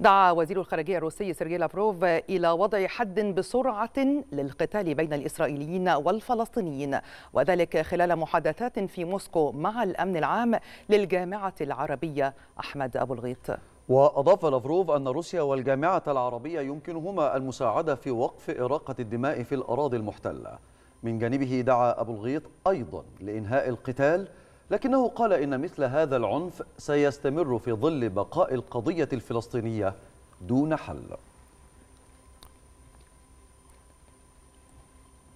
دعا وزير الخارجية الروسي سيرجي لافروف إلى وضع حد بسرعة للقتال بين الإسرائيليين والفلسطينيين وذلك خلال محادثات في موسكو مع الأمين العام للجامعة العربية. أحمد أبو الغيط. وأضاف لافروف أن روسيا والجامعة العربية يمكنهما المساعدة في وقف إراقة الدماء في الأراضي المحتلة. من جانبه دعا أبو الغيط أيضا لإنهاء القتال لكنه قال إن مثل هذا العنف سيستمر في ظل بقاء القضية الفلسطينية دون حل.